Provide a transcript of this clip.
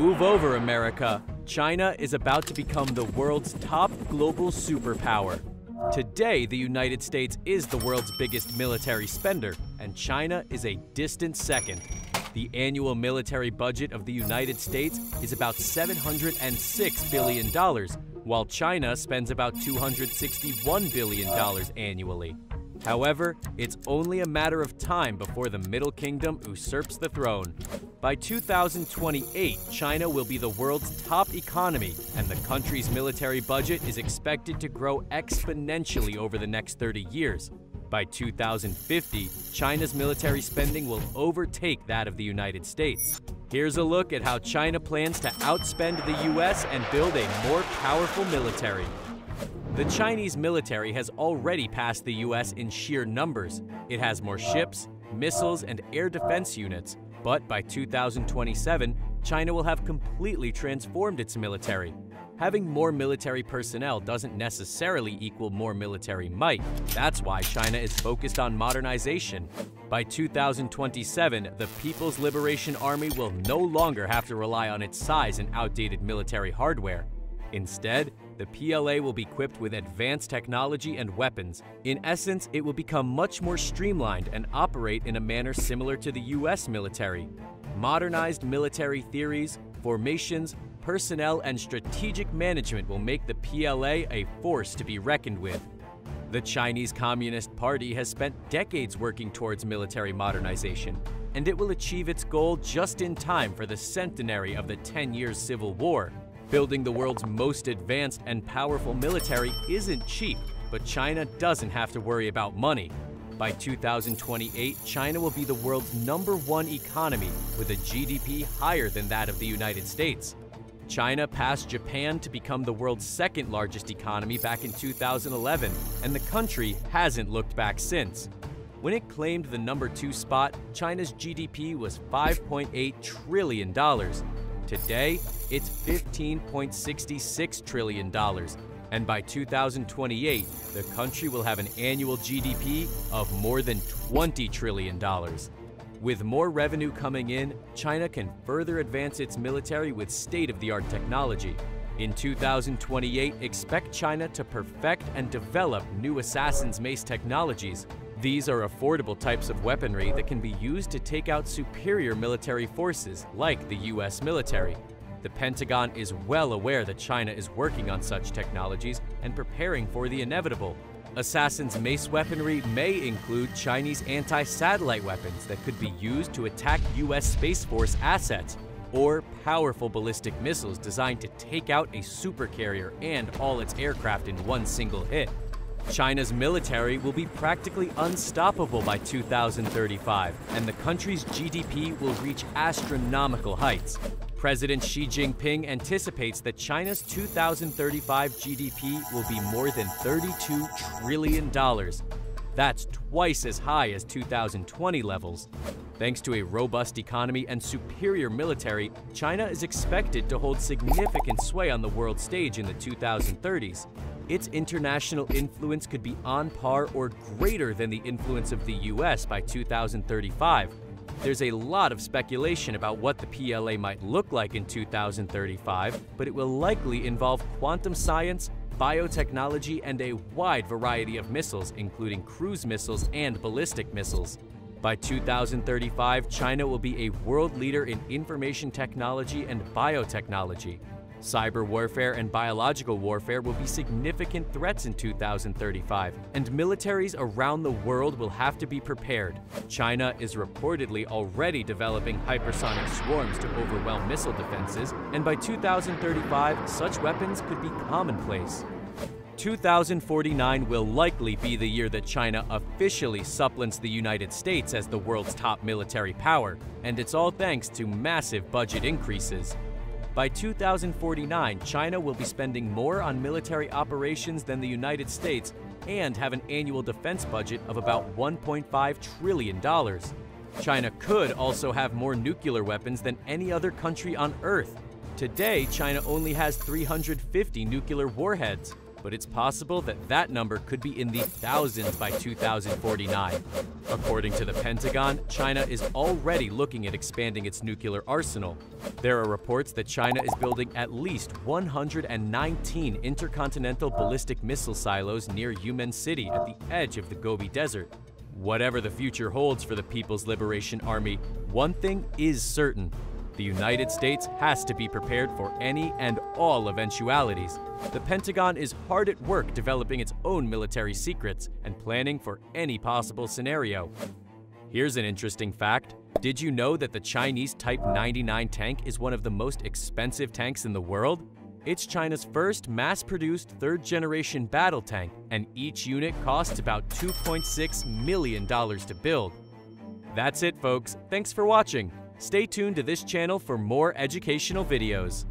Move over, America. China is about to become the world's top global superpower. Today, the United States is the world's biggest military spender, and China is a distant second. The annual military budget of the United States is about $706 billion, while China spends about $261 billion annually. However, it's only a matter of time before the Middle Kingdom usurps the throne. By 2028, China will be the world's top economy, and the country's military budget is expected to grow exponentially over the next 30 years. By 2050, China's military spending will overtake that of the United States. Here's a look at how China plans to outspend the US and build a more powerful military. The Chinese military has already passed the US in sheer numbers. It has more ships, missiles, and air defense units. But by 2027, China will have completely transformed its military. Having more military personnel doesn't necessarily equal more military might. That's why China is focused on modernization. By 2027, the People's Liberation Army will no longer have to rely on its size and outdated military hardware. Instead, the PLA will be equipped with advanced technology and weapons. In essence, it will become much more streamlined and operate in a manner similar to the US military. Modernized military theories, formations, personnel, and strategic management will make the PLA a force to be reckoned with. The Chinese Communist Party has spent decades working towards military modernization, and it will achieve its goal just in time for the centenary of the 10 years Civil War. Building the world's most advanced and powerful military isn't cheap, but China doesn't have to worry about money. By 2028, China will be the world's number one economy with a GDP higher than that of the United States. China passed Japan to become the world's second largest economy back in 2011, and the country hasn't looked back since. When it claimed the number two spot, China's GDP was $5.8 trillion. Today, it's $15.66 trillion, and by 2028, the country will have an annual GDP of more than $20 trillion. With more revenue coming in, China can further advance its military with state-of-the-art technology. In 2028, expect China to perfect and develop new Assassin's Mace technologies. These are affordable types of weaponry that can be used to take out superior military forces, like the US military. The Pentagon is well aware that China is working on such technologies and preparing for the inevitable. Assassin's Mace weaponry may include Chinese anti-satellite weapons that could be used to attack U.S. Space Force assets, or powerful ballistic missiles designed to take out a supercarrier and all its aircraft in one single hit. China's military will be practically unstoppable by 2035, and the country's GDP will reach astronomical heights. President Xi Jinping anticipates that China's 2035 GDP will be more than $32 trillion. That's twice as high as 2020 levels. Thanks to a robust economy and superior military, China is expected to hold significant sway on the world stage in the 2030s. Its international influence could be on par or greater than the influence of the US by 2035. There's a lot of speculation about what the PLA might look like in 2035, but it will likely involve quantum science, biotechnology, and a wide variety of missiles, including cruise missiles and ballistic missiles. By 2035, China will be a world leader in information technology and biotechnology. Cyber warfare and biological warfare will be significant threats in 2035, and militaries around the world will have to be prepared. China is reportedly already developing hypersonic swarms to overwhelm missile defenses, and by 2035, such weapons could be commonplace. 2049 will likely be the year that China officially supplants the United States as the world's top military power, and it's all thanks to massive budget increases. By 2049, China will be spending more on military operations than the United States and have an annual defense budget of about $1.5 trillion. China could also have more nuclear weapons than any other country on Earth. Today, China only has 350 nuclear warheads. But it's possible that that number could be in the thousands by 2049. According to the Pentagon, China is already looking at expanding its nuclear arsenal. There are reports that China is building at least 119 intercontinental ballistic missile silos near Yumen City at the edge of the Gobi Desert. Whatever the future holds for the People's Liberation Army, one thing is certain. The United States has to be prepared for any and all eventualities. The Pentagon is hard at work developing its own military secrets and planning for any possible scenario. Here's an interesting fact. Did you know that the Chinese Type 99 tank is one of the most expensive tanks in the world? It's China's first mass-produced third-generation battle tank, and each unit costs about $2.6 million to build. That's it, folks. Thanks for watching. Stay tuned to this channel for more educational videos.